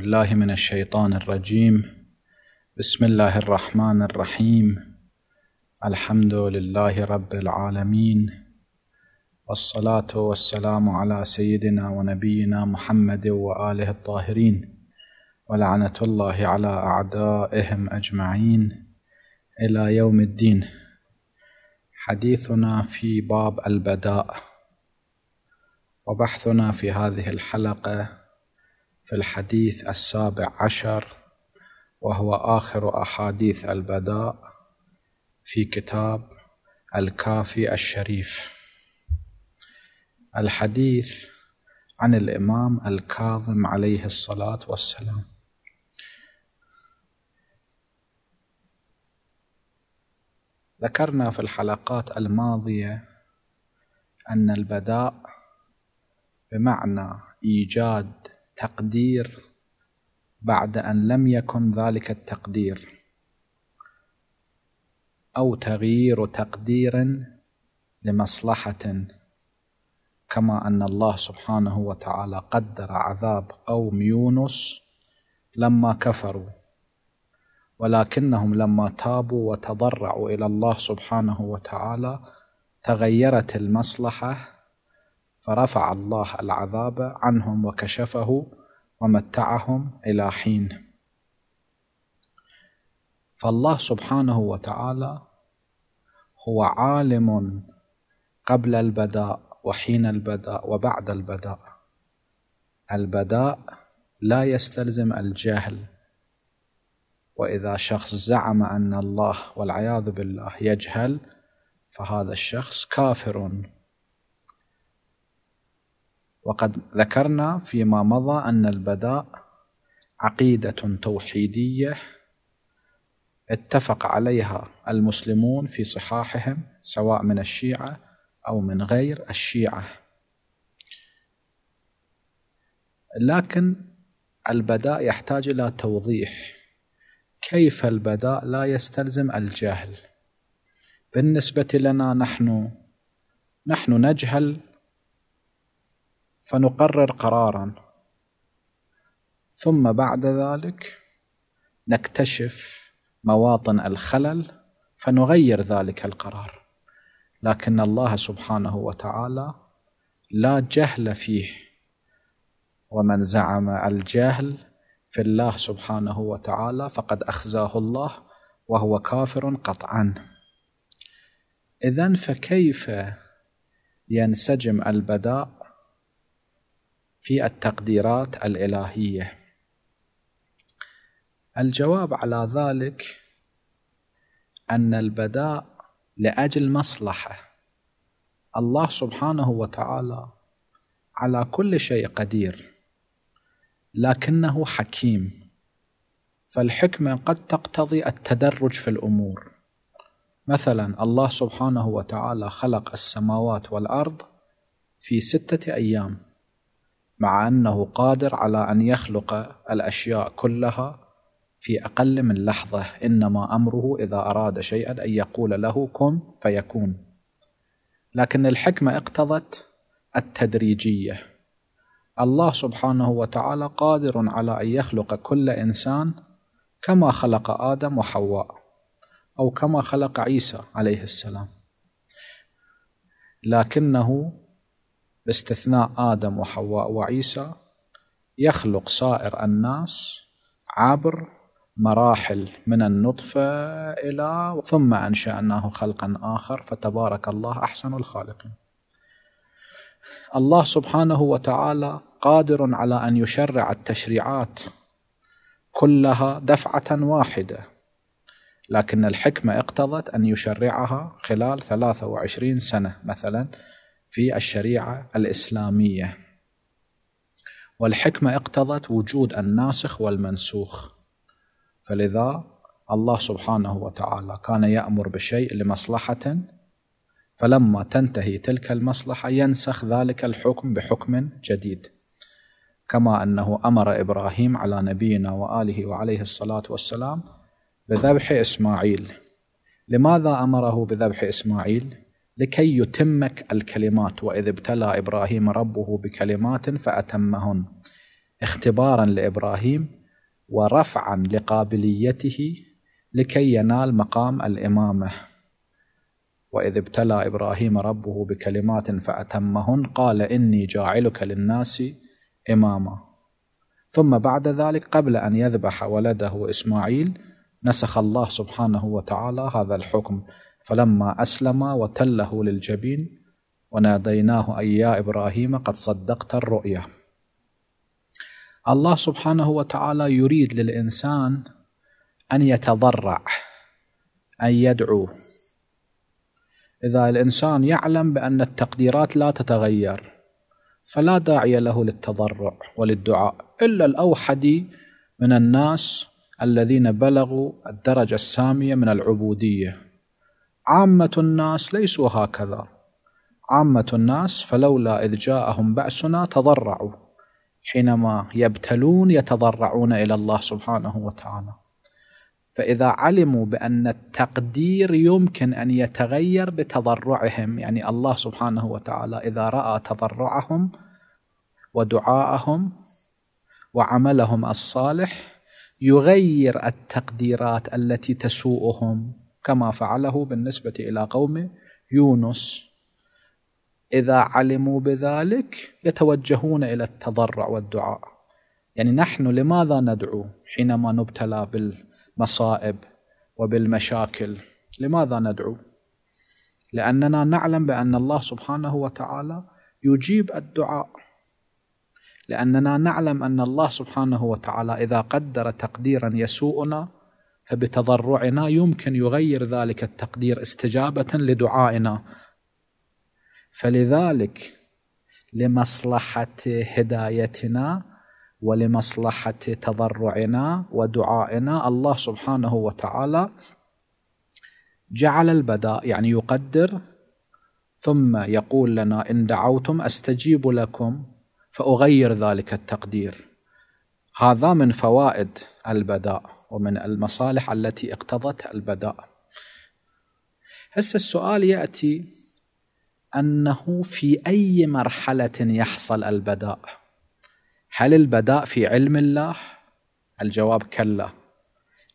بالله من الشيطان الرجيم. بسم الله الرحمن الرحيم. الحمد لله رب العالمين. والصلاة والسلام على سيدنا ونبينا محمد وآله الطاهرين. ولعنة الله على أعدائهم أجمعين إلى يوم الدين. حديثنا في باب البداء. وبحثنا في هذه الحلقة في الحديث السابع عشر وهو آخر أحاديث البداء في كتاب الكافي الشريف. الحديث عن الإمام الكاظم عليه الصلاة والسلام. ذكرنا في الحلقات الماضية أن البداء بمعنى إيجاد تقدير بعد أن لم يكن ذلك التقدير. أو تغيير تقدير لمصلحة كما أن الله سبحانه وتعالى قدر عذاب قوم يونس لما كفروا. ولكنهم لما تابوا وتضرعوا إلى الله سبحانه وتعالى تغيرت المصلحة فرفع الله العذاب عنهم وكشفه ومتعهم إلى حين. فالله سبحانه وتعالى هو عالم قبل البداء وحين البداء وبعد البداء. البداء لا يستلزم الجهل. وإذا شخص زعم أن الله والعياذ بالله يجهل فهذا الشخص كافر. وقد ذكرنا فيما مضى أن البداء عقيدة توحيدية اتفق عليها المسلمون في صحاحهم سواء من الشيعة أو من غير الشيعة. لكن البداء يحتاج إلى توضيح كيف البداء لا يستلزم الجهل. بالنسبة لنا نحن نحن نجهل فنقرر قرارا. ثم بعد ذلك نكتشف مواطن الخلل فنغير ذلك القرار. لكن الله سبحانه وتعالى لا جهل فيه. ومن زعم الجهل في الله سبحانه وتعالى فقد أخزاه الله وهو كافر قطعا. اذا فكيف ينسجم البداء؟ في التقديرات الإلهية. الجواب على ذلك أن البداء لأجل مصلحة. الله سبحانه وتعالى على كل شيء قدير لكنه حكيم. فالحكمة قد تقتضي التدرج في الأمور. مثلا الله سبحانه وتعالى خلق السماوات والأرض في ستة أيام. مع أنه قادر على أن يخلق الأشياء كلها في أقل من لحظة إنما أمره إذا أراد شيئا أن يقول له كن فيكون. لكن الحكمة اقتضت التدريجية. الله سبحانه وتعالى قادر على أن يخلق كل إنسان كما خلق آدم وحواء أو كما خلق عيسى عليه السلام. لكنه باستثناء آدم وحواء وعيسى يخلق سائر الناس عبر مراحل من النطفة إلى ثم أنشأناه خلقا آخر فتبارك الله أحسن الخالقين. الله سبحانه وتعالى قادر على أن يشرع التشريعات كلها دفعة واحدة لكن الحكمة اقتضت أن يشرعها خلال 23 سنة مثلا في الشريعة الإسلامية. والحكمة اقتضت وجود الناسخ والمنسوخ. فلذا الله سبحانه وتعالى كان يأمر بشيء لمصلحة فلما تنتهي تلك المصلحة ينسخ ذلك الحكم بحكم جديد. كما أنه أمر إبراهيم على نبينا وآله وعليه الصلاة والسلام بذبح إسماعيل. لماذا أمره بذبح إسماعيل؟ لكي يتمك الكلمات وإذ ابتلى إبراهيم ربه بكلمات فأتمهن اختبارا لإبراهيم ورفعا لقابليته لكي ينال مقام الإمامة. وإذ ابتلى إبراهيم ربه بكلمات فأتمهن قال إني جاعلك للناس إماما. ثم بعد ذلك قبل أن يذبح ولده إسماعيل نسخ الله سبحانه وتعالى هذا الحكم. فلما أسلم وتله للجبين وناديناه اي يا إبراهيم قد صدقت الرؤيا. الله سبحانه وتعالى يريد للإنسان أن يتضرع أن يدعو. إذا الإنسان يعلم بأن التقديرات لا تتغير فلا داعي له للتضرع وللدعاء إلا الأوحد من الناس الذين بلغوا الدرجة السامية من العبودية. عامة الناس ليسوا هكذا. عامة الناس فلولا إذ جاءهم بأسنا تضرعوا. حينما يبتلون يتضرعون إلى الله سبحانه وتعالى. فإذا علموا بأن التقدير يمكن أن يتغير بتضرعهم يعني الله سبحانه وتعالى إذا رأى تضرعهم ودعاءهم وعملهم الصالح يغير التقديرات التي تسوءهم. كما فعله بالنسبة إلى قوم يونس. إذا علموا بذلك يتوجهون إلى التضرع والدعاء. يعني نحن لماذا ندعو حينما نبتلى بالمصائب وبالمشاكل؟ لماذا ندعو؟ لأننا نعلم بأن الله سبحانه وتعالى يجيب الدعاء. لأننا نعلم أن الله سبحانه وتعالى إذا قدر تقديرا يسوءنا فبتضرعنا يمكن يغير ذلك التقدير استجابة لدعائنا. فلذلك لمصلحة هدايتنا ولمصلحة تضرعنا ودعائنا الله سبحانه وتعالى جعل البداء يعني يقدر ثم يقول لنا إن دعوتم أستجيب لكم فأغير ذلك التقدير. هذا من فوائد البداء. ومن المصالح التي اقتضت البداء. هسه السؤال يأتي أنه في أي مرحلة يحصل البداء؟ هل البداء في علم الله؟ الجواب كلا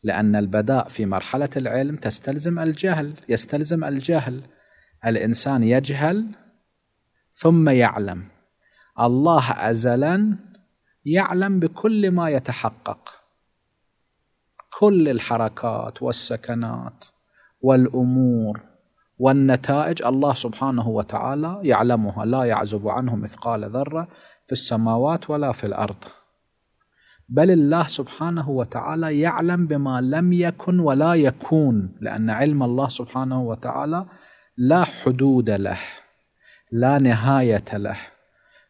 لأن البداء في مرحلة العلم تستلزم الجهل يستلزم الجهل. الإنسان يجهل ثم يعلم. الله ازلا يعلم بكل ما يتحقق. كل الحركات والسكنات والأمور والنتائج الله سبحانه وتعالى يعلمها لا يعزب عنه مثقال ذرة في السماوات ولا في الأرض. بل الله سبحانه وتعالى يعلم بما لم يكن ولا يكون لأن علم الله سبحانه وتعالى لا حدود له لا نهاية له.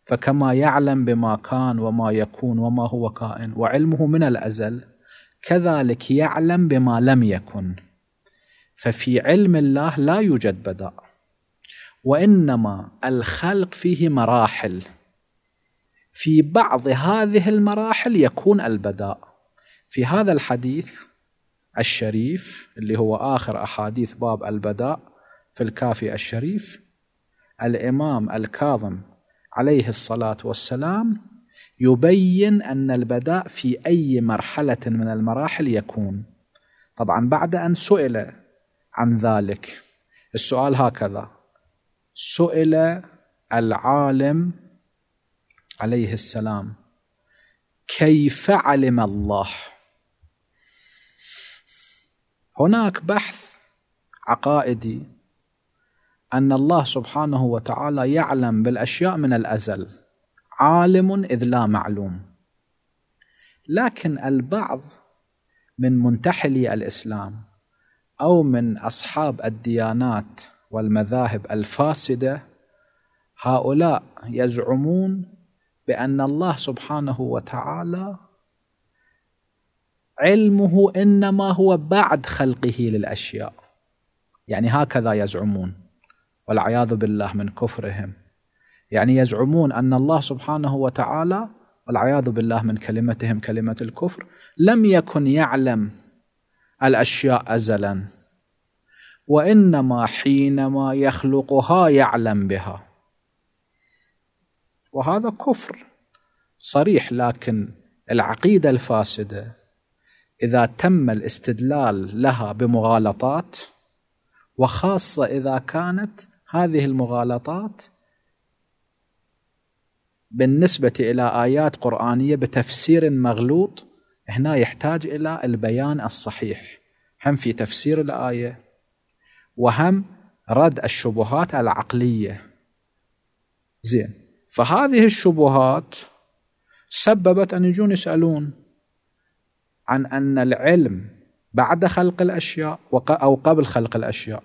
فكما يعلم بما كان وما يكون وما هو كائن وعلمه من الأزل كذلك يعلم بما لم يكن. ففي علم الله لا يوجد بداء وإنما الخلق فيه مراحل. في بعض هذه المراحل يكون البداء في هذا الحديث الشريف اللي هو آخر أحاديث باب البداء في الكافي الشريف الإمام الكاظم عليه الصلاة والسلام يبين أن البداء في أي مرحلة من المراحل يكون. طبعا بعد أن سئل عن ذلك السؤال هكذا سئل العالم عليه السلام كيف علم الله؟ هناك بحث عقائدي أن الله سبحانه وتعالى يعلم بالأشياء من الأزل. عالم إذ لا معلوم. لكن البعض من منتحلي الإسلام أو من أصحاب الديانات والمذاهب الفاسدة هؤلاء يزعمون بأن الله سبحانه وتعالى علمه إنما هو بعد خلقه للأشياء. يعني هكذا يزعمون. والعياذ بالله من كفرهم. يعني يزعمون أن الله سبحانه وتعالى والعياذ بالله من كلمتهم كلمة الكفر لم يكن يعلم الأشياء ازلا وإنما حينما يخلقها يعلم بها. وهذا كفر صريح لكن العقيدة الفاسدة إذا تم الاستدلال لها بمغالطات وخاصة إذا كانت هذه المغالطات بالنسبة إلى آيات قرآنية بتفسير مغلوط هنا يحتاج إلى البيان الصحيح. هم في تفسير الآية وهم رد الشبهات العقلية. زين فهذه الشبهات سببت أن يجون يسألون عن أن العلم بعد خلق الأشياء أو قبل خلق الأشياء.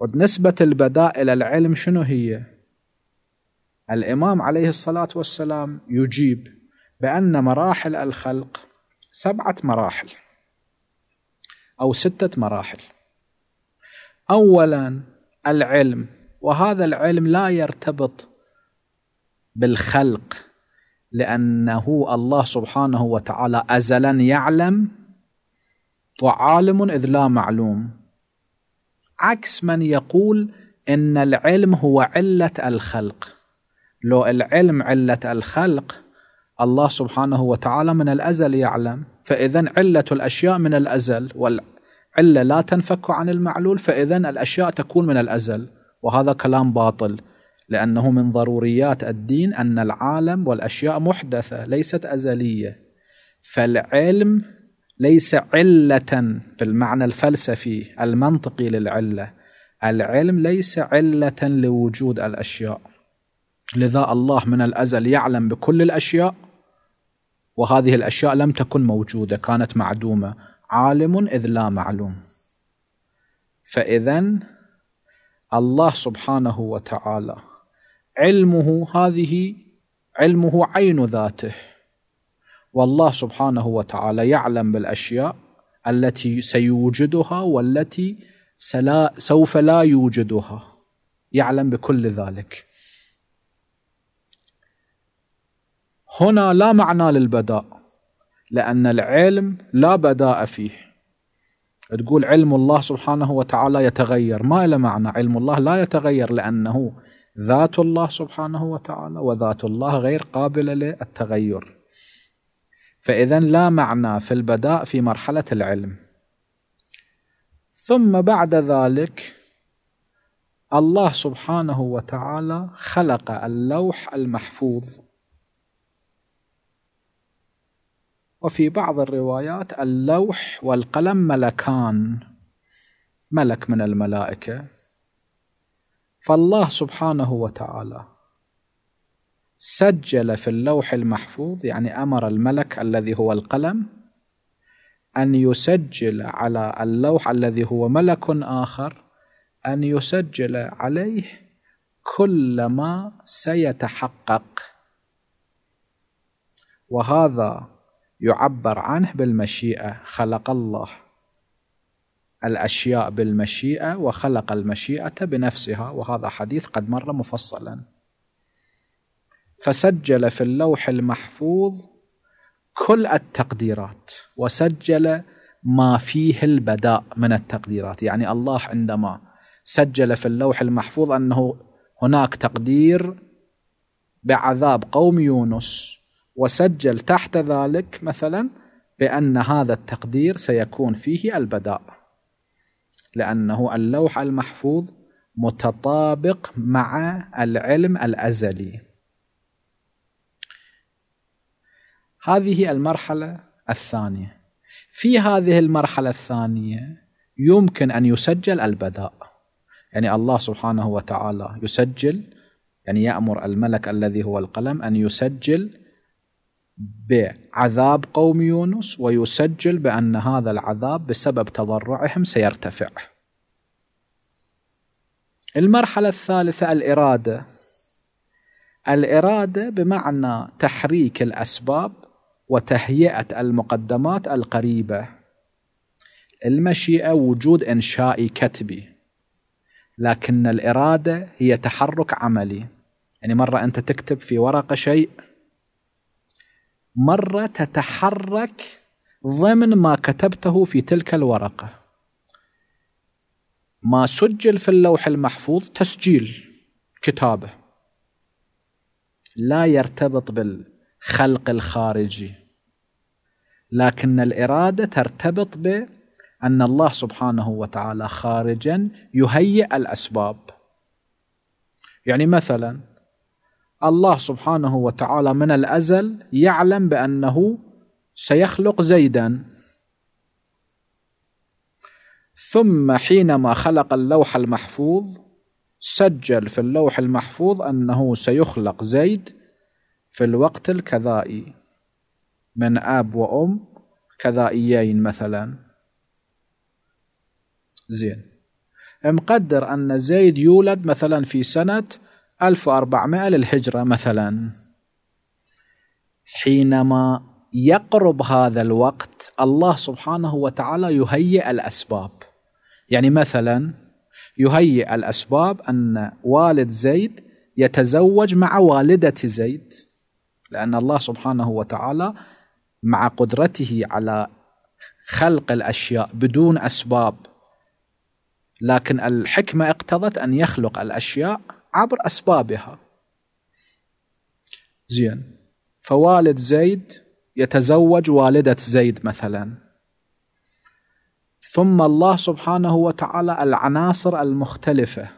ونسبة البداء إلى العلم شنو هي؟ الإمام عليه الصلاة والسلام يجيب بأن مراحل الخلق سبعة مراحل أو ستة مراحل. أولا العلم وهذا العلم لا يرتبط بالخلق لأنه الله سبحانه وتعالى أزلا يعلم وعالم إذ لا معلوم. عكس من يقول إن العلم هو علة الخلق. لو العلم علة الخلق الله سبحانه وتعالى من الأزل يعلم. فإذا علة الأشياء من الأزل والعلة لا تنفك عن المعلول فإذا الأشياء تكون من الأزل. وهذا كلام باطل لأنه من ضروريات الدين أن العالم والأشياء محدثة ليست أزلية. فالعلم ليس علة بالمعنى الفلسفي المنطقي للعلة. العلم ليس علة لوجود الأشياء. لذا الله من الأزل يعلم بكل الأشياء وهذه الأشياء لم تكن موجودة كانت معدومة. عالم إذ لا معلوم. فإذا الله سبحانه وتعالى علمه هذه علمه عين ذاته. والله سبحانه وتعالى يعلم بالأشياء التي سيوجدها والتي سلا سوف لا يوجدها. يعلم بكل ذلك. هنا لا معنى للبداء لأن العلم لا بداء فيه. تقول علم الله سبحانه وتعالى يتغير ما له معنى. علم الله لا يتغير لأنه ذات الله سبحانه وتعالى وذات الله غير قابلة للتغير. فإذا لا معنى في البداء في مرحلة العلم. ثم بعد ذلك الله سبحانه وتعالى خلق اللوح المحفوظ. وفي بعض الروايات اللوح والقلم ملكان ملك من الملائكة. فالله سبحانه وتعالى سجل في اللوح المحفوظ يعني أمر الملك الذي هو القلم أن يسجل على اللوح الذي هو ملك آخر أن يسجل عليه كل ما سيتحقق. وهذا يعبر عنه بالمشيئة. خلق الله الأشياء بالمشيئة وخلق المشيئة بنفسها وهذا حديث قد مر مفصلا. فسجل في اللوح المحفوظ كل التقديرات وسجل ما فيه البداء من التقديرات. يعني الله عندما سجل في اللوح المحفوظ أنه هناك تقدير بعذاب قوم يونس وسجل تحت ذلك مثلا بأن هذا التقدير سيكون فيه البداء لأنه اللوح المحفوظ متطابق مع العلم الأزلي. هذه المرحلة الثانية. في هذه المرحلة الثانية يمكن أن يسجل البداء. يعني الله سبحانه وتعالى يسجل يعني يأمر الملك الذي هو القلم أن يسجل بعذاب قوم يونس ويسجل بأن هذا العذاب بسبب تضرعهم سيرتفع. المرحلة الثالثة الإرادة. الإرادة بمعنى تحريك الأسباب وتهيئة المقدمات القريبة. المشيئة وجود إنشائي كتبي. لكن الإرادة هي تحرك عملي. يعني مرة أنت تكتب في ورقة شيء مرة تتحرك ضمن ما كتبته في تلك الورقة. ما سجل في اللوح المحفوظ تسجيل كتابة. لا يرتبط بالخلق الخارجي لكن الإرادة ترتبط بأن الله سبحانه وتعالى خارجا يهيئ الأسباب. يعني مثلا الله سبحانه وتعالى من الأزل يعلم بأنه سيخلق زيدا. ثم حينما خلق اللوح المحفوظ سجل في اللوح المحفوظ أنه سيخلق زيد في الوقت الكذائي من آب وأم كذائيين مثلا. زين. مقدر أن زيد يولد مثلا في سنة 1400 للهجرة مثلا. حينما يقرب هذا الوقت الله سبحانه وتعالى يهيئ الأسباب. يعني مثلا يهيئ الأسباب أن والد زيد يتزوج مع والدة زيد لأن الله سبحانه وتعالى مع قدرته على خلق الأشياء بدون أسباب. لكن الحكمة اقتضت أن يخلق الأشياء عبر أسبابها. زين. فوالد زيد يتزوج والدة زيد مثلا. ثم الله سبحانه وتعالى العناصر المختلفة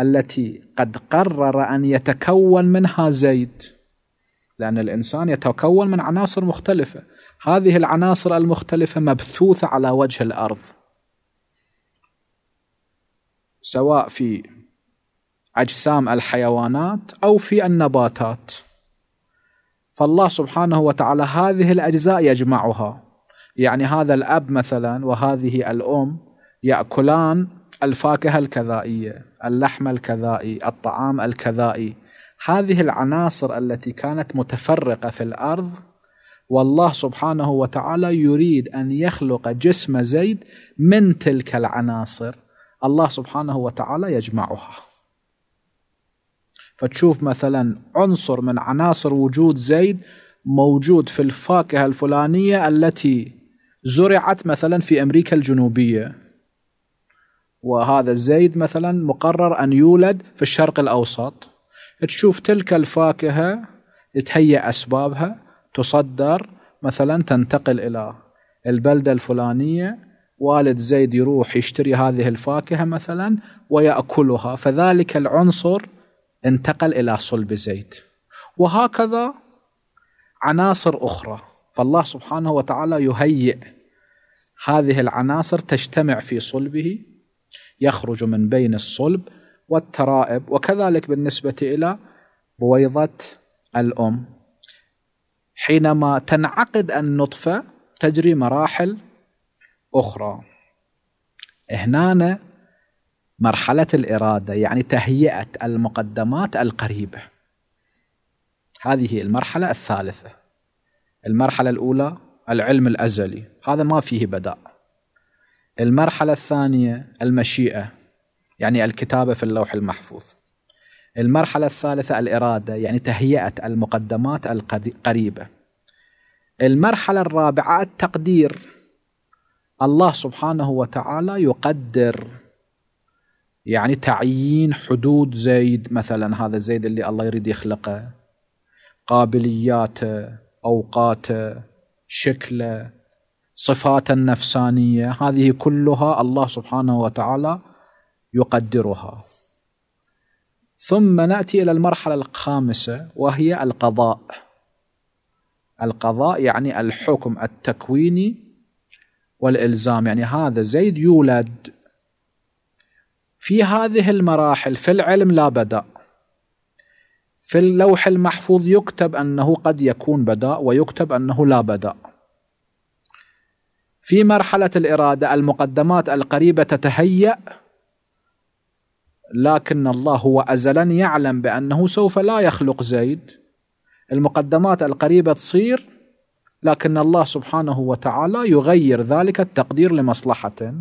التي قد قرر أن يتكون منها زيد. لأن الإنسان يتكون من عناصر مختلفة. هذه العناصر المختلفة مبثوثة على وجه الأرض. سواء في أجسام الحيوانات أو في النباتات. فالله سبحانه وتعالى هذه الأجزاء يجمعها. يعني هذا الأب مثلا وهذه الأم يأكلان الفاكهة الكذائية، اللحم الكذائي، الطعام الكذائي، هذه العناصر التي كانت متفرقة في الأرض والله سبحانه وتعالى يريد أن يخلق جسم زيد من تلك العناصر، الله سبحانه وتعالى يجمعها. فتشوف مثلا عنصر من عناصر وجود زيد موجود في الفاكهة الفلانية التي زرعت مثلا في أمريكا الجنوبية. وهذا الزيد مثلا مقرر أن يولد في الشرق الأوسط. تشوف تلك الفاكهة تهيئ أسبابها تصدر مثلا تنتقل إلى البلدة الفلانية. والد زيد يروح يشتري هذه الفاكهة مثلا ويأكلها. فذلك العنصر انتقل إلى صلب زيد وهكذا عناصر أخرى. فالله سبحانه وتعالى يهيئ هذه العناصر تجتمع في صلبه يخرج من بين الصلب والترائب وكذلك بالنسبة إلى بويضة الأم. حينما تنعقد النطفة تجري مراحل أخرى. هنا مرحلة الإرادة يعني تهيئة المقدمات القريبة. هذه المرحلة الثالثة. المرحلة الأولى العلم الأزلي. هذا ما فيه بداء. المرحلة الثانية المشيئة يعني الكتابة في اللوح المحفوظ. المرحلة الثالثة الإرادة يعني تهيئة المقدمات القريبة المرحلة الرابعة التقدير. الله سبحانه وتعالى يقدر يعني تعيين حدود زيد مثلا هذا زيد اللي الله يريد يخلقه. قابلياته أوقاته شكله صفاته النفسانية هذه كلها الله سبحانه وتعالى يقدرها. ثم نأتي إلى المرحلة الخامسة وهي القضاء. القضاء يعني الحكم التكويني والإلزام. يعني هذا زيد يولد في هذه المراحل في العلم لا بدأ في اللوح المحفوظ يكتب أنه قد يكون بداء ويكتب أنه لا بداء. في مرحلة الإرادة المقدمات القريبة تتهيأ لكن الله هو ازلا يعلم بأنه سوف لا يخلق زيد. المقدمات القريبة تصير لكن الله سبحانه وتعالى يغير ذلك التقدير لمصلحة.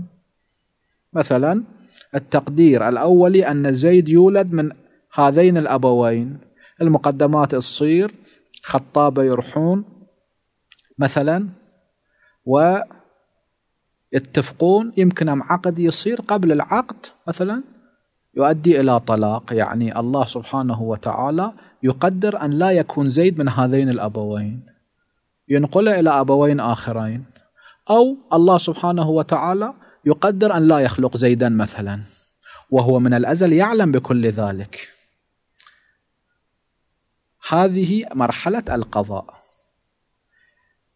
مثلا التقدير الأولي أن زيد يولد من هذين الأبوين. المقدمات تصير خطابة يروحون مثلا ويتفقون يمكن عقد يصير قبل العقد مثلا يؤدي إلى طلاق. يعني الله سبحانه وتعالى يقدر أن لا يكون زيد من هذين الأبوين. ينقله إلى أبوين آخرين. أو الله سبحانه وتعالى يقدر أن لا يخلق زيدا مثلا وهو من الأزل يعلم بكل ذلك. هذه مرحلة القضاء.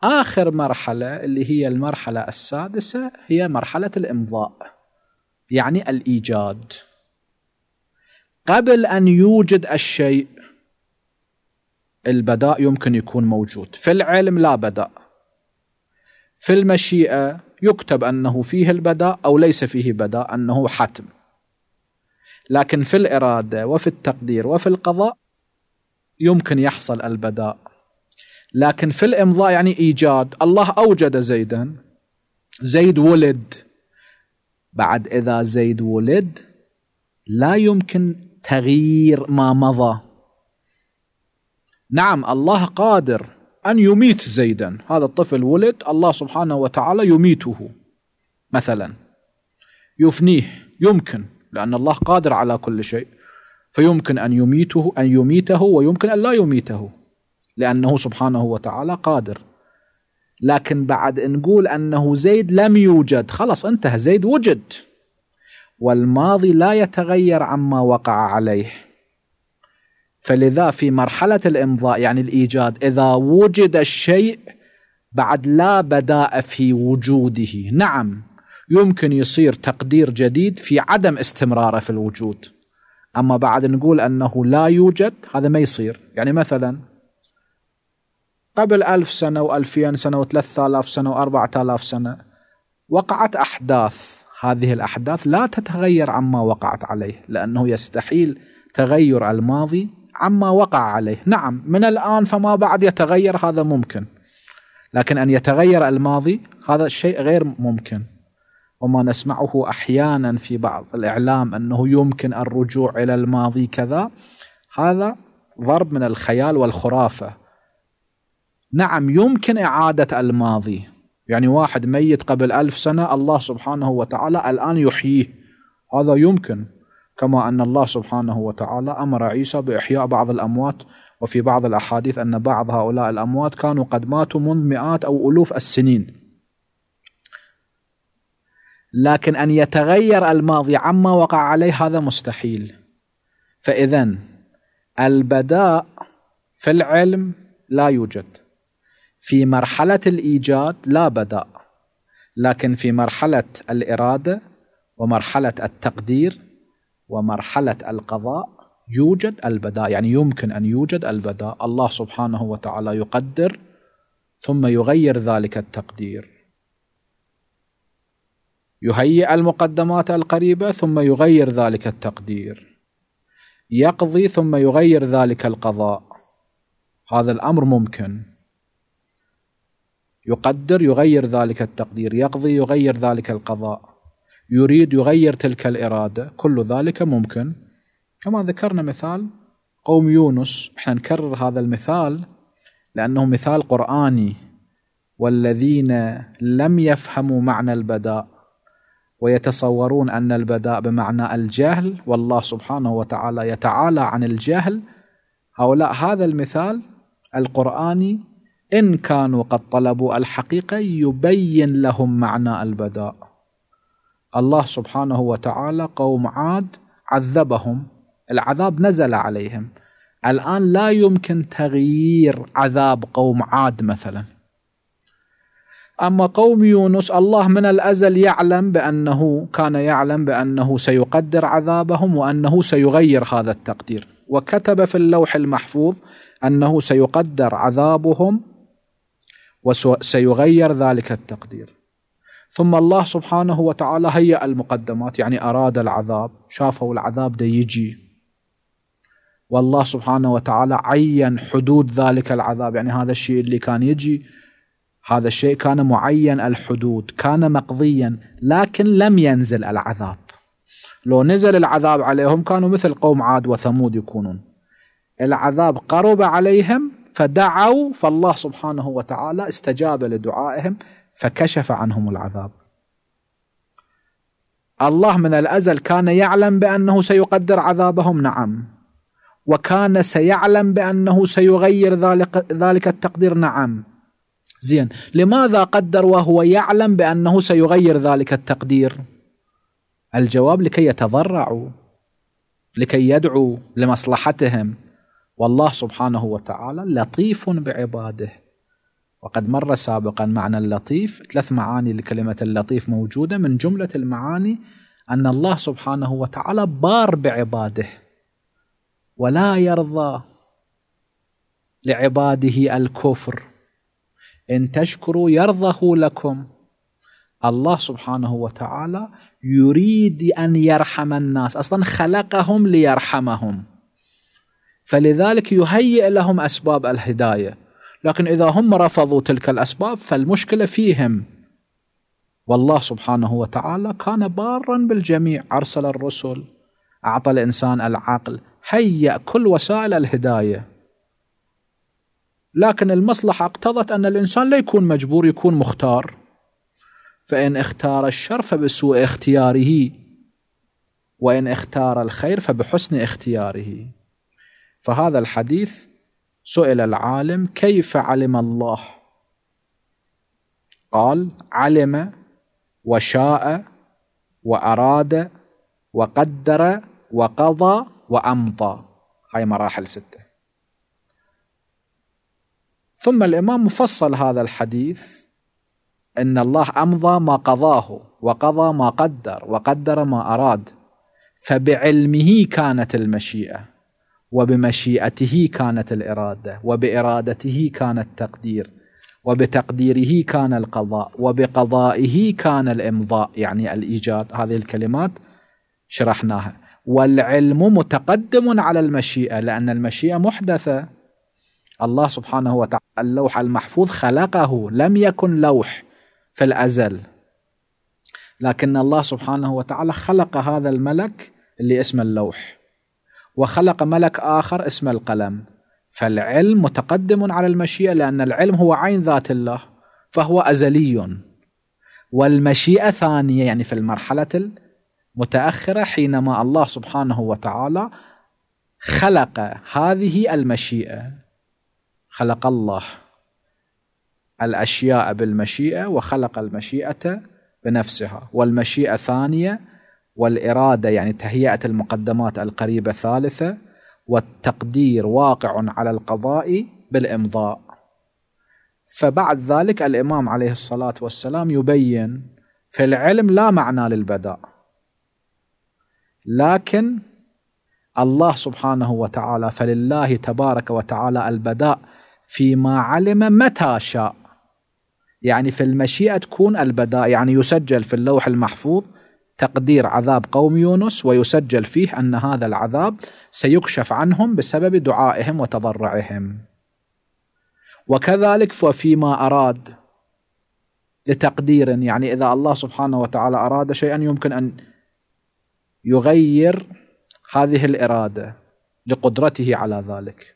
آخر مرحلة اللي هي المرحلة السادسة هي مرحلة الإمضاء يعني الإيجاد. قبل أن يوجد الشيء البداء يمكن يكون موجود. في العلم لا بداء. في المشيئة يكتب أنه فيه البداء أو ليس فيه بداء أنه حتم. لكن في الإرادة وفي التقدير وفي القضاء يمكن يحصل البداء. لكن في الإمضاء يعني إيجاد. الله أوجد زيدا. زيد ولد. بعد إذا زيد ولد لا يمكن تغيير ما مضى. نعم الله قادر. أن يميت زيدا. هذا الطفل ولد الله سبحانه وتعالى يميته مثلا. يفنيه يمكن لأن الله قادر على كل شيء. فيمكن أن يميته أن يميته ويمكن أن لا يميته لأنه سبحانه وتعالى قادر. لكن بعد نقول أنه زيد لم يوجد خلاص انتهى زيد وجد. والماضي لا يتغير عما وقع عليه. فلذا في مرحلة الإمضاء يعني الإيجاد إذا وجد الشيء بعد لا بداء في وجوده. نعم يمكن يصير تقدير جديد في عدم استمراره في الوجود. أما بعد نقول أنه لا يوجد هذا ما يصير. يعني مثلا قبل ألف سنة وألفين سنة وثلاثة آلاف سنة وأربعة آلاف سنة وقعت أحداث. هذه الأحداث لا تتغير عما وقعت عليه لأنه يستحيل تغير الماضي عما وقع عليه. نعم من الآن فما بعد يتغير هذا ممكن. لكن أن يتغير الماضي هذا الشيء غير ممكن. وما نسمعه أحيانا في بعض الإعلام أنه يمكن الرجوع إلى الماضي كذا هذا ضرب من الخيال والخرافة. نعم يمكن إعادة الماضي. يعني واحد ميت قبل ألف سنة الله سبحانه وتعالى الآن يحييه. هذا يمكن. كما أن الله سبحانه وتعالى أمر عيسى بإحياء بعض الأموات وفي بعض الأحاديث أن بعض هؤلاء الأموات كانوا قد ماتوا منذ مئات أو ألوف السنين. لكن أن يتغير الماضي عما وقع عليه هذا مستحيل. فإذا البداء في العلم لا يوجد. في مرحلة الإيجاد لا بداء. لكن في مرحلة الإرادة ومرحلة التقدير ومرحلة القضاء يوجد البداء يعني يمكن أن يوجد البداء. الله سبحانه وتعالى يقدر ثم يغير ذلك التقدير. يهيئ المقدمات القريبة ثم يغير ذلك التقدير. يقضي ثم يغير ذلك القضاء. هذا الأمر ممكن. يقدر يغير ذلك التقدير. يقضي يغير ذلك القضاء. يريد يغير تلك الإرادة. كل ذلك ممكن. كما ذكرنا مثال قوم يونس. إحنا نكرر هذا المثال لأنه مثال قرآني. والذين لم يفهموا معنى البداء ويتصورون أن البداء بمعنى الجهل والله سبحانه وتعالى يتعالى عن الجهل. هؤلاء هذا المثال القرآني إن كانوا قد طلبوا الحقيقة يبين لهم معنى البداء. الله سبحانه وتعالى قوم عاد عذبهم. العذاب نزل عليهم. الآن لا يمكن تغيير عذاب قوم عاد مثلا. أما قوم يونس الله من الأزل يعلم بأنه كان يعلم بأنه سيقدر عذابهم وأنه سيغير هذا التقدير. وكتب في اللوح المحفوظ أنه سيقدر عذابهم وسيغير ذلك التقدير. ثم الله سبحانه وتعالى هيأ المقدمات يعني أراد العذاب شافوا العذاب ده يجي. والله سبحانه وتعالى عين حدود ذلك العذاب يعني هذا الشيء اللي كان يجي هذا الشيء كان معين الحدود كان مقضيا لكن لم ينزل العذاب. لو نزل العذاب عليهم كانوا مثل قوم عاد وثمود يكونون. العذاب قرب عليهم فدعوا فالله سبحانه وتعالى استجاب لدعائهم فكشف عنهم العذاب. الله من الأزل كان يعلم بأنه سيقدر عذابهم نعم. وكان سيعلم بأنه سيغير ذلك ذلك التقدير نعم. زين. لماذا قدر وهو يعلم بأنه سيغير ذلك التقدير؟ الجواب لكي يتضرعوا لكي يدعوا لمصلحتهم. والله سبحانه وتعالى لطيف بعباده. وقد مر سابقا معنى اللطيف. ثلاث معاني لكلمة اللطيف موجودة. من جملة المعاني أن الله سبحانه وتعالى بار بعباده ولا يرضى لعباده الكفر. إن تشكروا يرضه لكم. الله سبحانه وتعالى يريد أن يرحم الناس. أصلا خلقهم ليرحمهم. فلذلك يهيئ لهم أسباب الهداية. لكن إذا هم رفضوا تلك الأسباب فالمشكلة فيهم. والله سبحانه وتعالى كان بارا بالجميع. أرسل الرسل أعطى الإنسان العقل هيأ كل وسائل الهداية. لكن المصلحة اقتضت أن الإنسان لا يكون مجبور يكون مختار. فإن اختار الشر فبسوء اختياره وإن اختار الخير فبحسن اختياره. فهذا الحديث سئل العالم كيف علم الله؟ قال علم وشاء وأراد وقدر وقضى وأمضى. هاي مراحل ستة. ثم الإمام مفصل هذا الحديث إن الله أمضى ما قضاه وقضى ما قدر وقدر ما أراد فبعلمه كانت المشيئة. وبمشيئته كانت الإرادة وبإرادته كان التقدير وبتقديره كان القضاء وبقضائه كان الإمضاء يعني الإيجاد. هذه الكلمات شرحناها. والعلم متقدم على المشيئة لأن المشيئة محدثة. الله سبحانه وتعالى اللوح المحفوظ خلقه لم يكن لوح في الأزل. لكن الله سبحانه وتعالى خلق هذا الملك اللي اسمه اللوح. وخلق ملك آخر اسمه القلم. فالعلم متقدم على المشيئة لأن العلم هو عين ذات الله فهو أزلي. والمشيئة ثانية يعني في المرحلة المتأخرة حينما الله سبحانه وتعالى خلق هذه المشيئة. خلق الله الأشياء بالمشيئة وخلق المشيئة بنفسها. والمشيئة ثانية والإرادة يعني تهيئة المقدمات القريبة ثالثه والتقدير واقع على القضاء بالإمضاء. فبعد ذلك الإمام عليه الصلاة والسلام يبين في العلم لا معنى للبداء. لكن الله سبحانه وتعالى فلله تبارك وتعالى البداء فيما علم متى شاء. يعني في المشيئة تكون البداء يعني يسجل في اللوح المحفوظ تقدير عذاب قوم يونس ويسجل فيه أن هذا العذاب سيكشف عنهم بسبب دعائهم وتضرعهم. وكذلك فيما أراد لتقدير يعني إذا الله سبحانه وتعالى أراد شيئا يمكن أن يغير هذه الإرادة لقدرته على ذلك.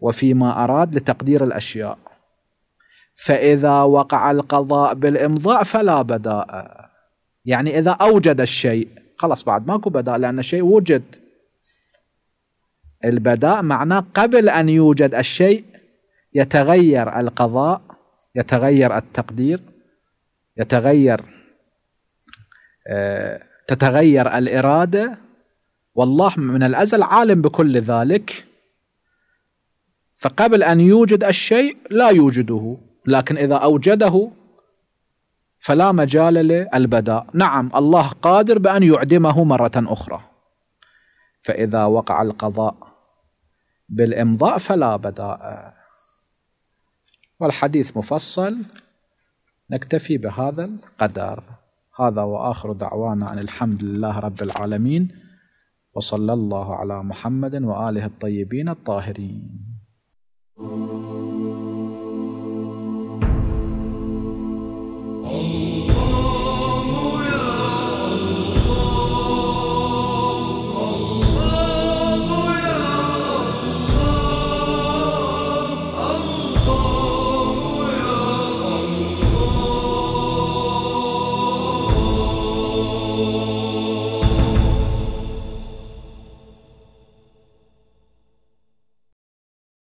وفيما أراد لتقدير الأشياء. فإذا وقع القضاء بالإمضاء فلا بداء. يعني إذا أوجد الشيء خلاص بعد ماكو بداء لأن الشيء وجد. البداء معناه قبل أن يوجد الشيء يتغير القضاء يتغير التقدير يتغير آه، تتغير الإرادة. والله من الأزل عالم بكل ذلك. فقبل أن يوجد الشيء لا يوجده لكن إذا أوجده فلا مجال للبداء نعم الله قادر بأن يعدمه مرة أخرى. فإذا وقع القضاء بالإمضاء فلا بداء. والحديث مفصل. نكتفي بهذا القدر. هذا وآخر دعوانا أن الحمد لله رب العالمين. وصلى الله على محمد وآله الطيبين الطاهرين. Oh.